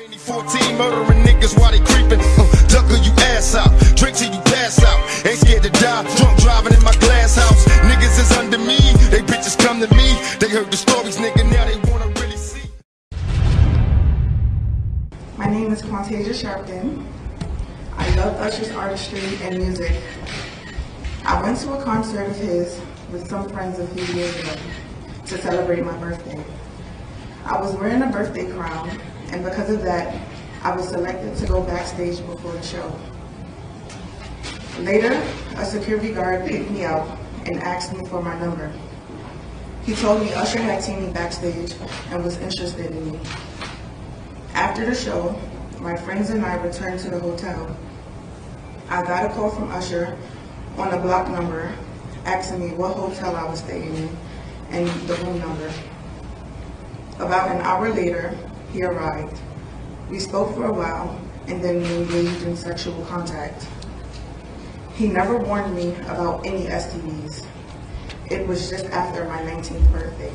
Mini 14 murdering niggas while they creeping. Uh, duck or you ass out. Drink till you pass out. Ain't scared to die. Drunk driving in my glass house. Niggas is under me. They bitches come to me. They heard the stories, nigga. Now they wanna really see. My name is Quantasia Sharpton. I love Usher's artistry and music. I went to a concert of his with some friends a few years ago to celebrate my birthday. I was wearing a birthday crown, and because of that, I was selected to go backstage before the show. Later, a security guard picked me up and asked me for my number. He told me Usher had seen me backstage and was interested in me. After the show, my friends and I returned to the hotel. I got a call from Usher on a block number asking me what hotel I was staying in and the room number. About an hour later, he arrived. We spoke for a while and then we engaged in sexual contact. He never warned me about any STDs. It was just after my 19th birthday.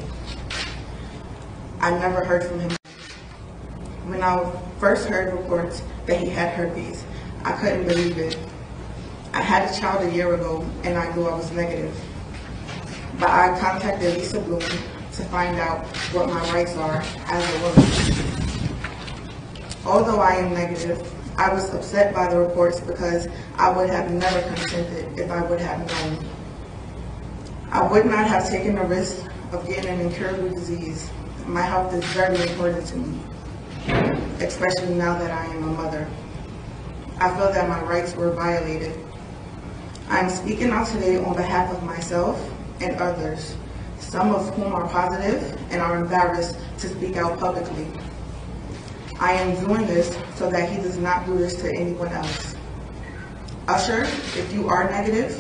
I never heard from him. When I first heard reports that he had herpes, I couldn't believe it. I had a child a year ago and I knew I was negative. But I contacted Lisa Bloom to find out what my rights are as a woman. Although I am negative, I was upset by the reports because I would have never consented if I would have known. I would not have taken the risk of getting an incurable disease. My health is very important to me, especially now that I am a mother. I feel that my rights were violated. I am speaking out today on behalf of myself and others, some of whom are positive and are embarrassed to speak out publicly. I am doing this so that he does not do this to anyone else. Usher, if you are negative,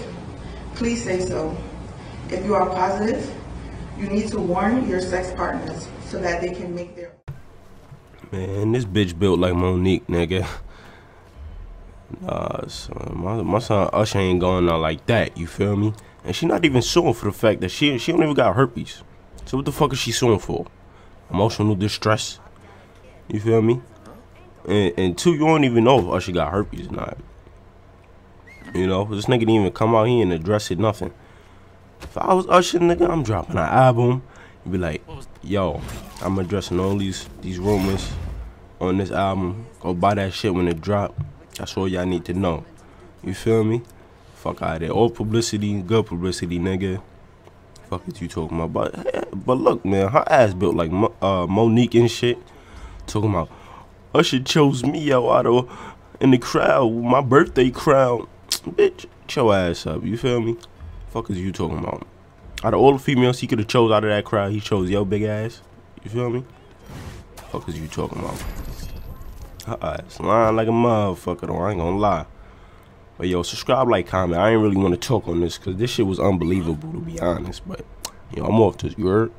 please say so. If you are positive, you need to warn your sex partners so that they can make their Man, this bitch built like Monique, nigga. Nah, son, my, my son Usher ain't going out like that, you feel me? And she not even suing for the fact that she she don't even got herpes. So what the fuck is she suing for? Emotional distress? You feel me? And, and two, you don't even know if Usher got herpes or not. You know, this nigga didn't even come out here and address it, nothing. If I was Usher, nigga, I'm dropping an album. And be like, yo, I'm addressing all these these rumors on this album. Go buy that shit when it drop. That's all y'all need to know. You feel me? Fuck out of there. All publicity, good publicity, nigga. Fuck is you talking about? But, but look, man, her ass built like uh, Monique and shit. Talking about Usher chose me out, of in the crowd, my birthday crowd. Bitch, get your ass up. You feel me? Fuck is you talking about? Out of all the females he could have chose out of that crowd, he chose your big ass. You feel me? Fuck is you talking about? Her ass lying like a motherfucker though, I ain't gonna lie. But yo, subscribe, like, comment. I ain't really want to talk on this because this shit was unbelievable to be honest. But, know, I'm off to you?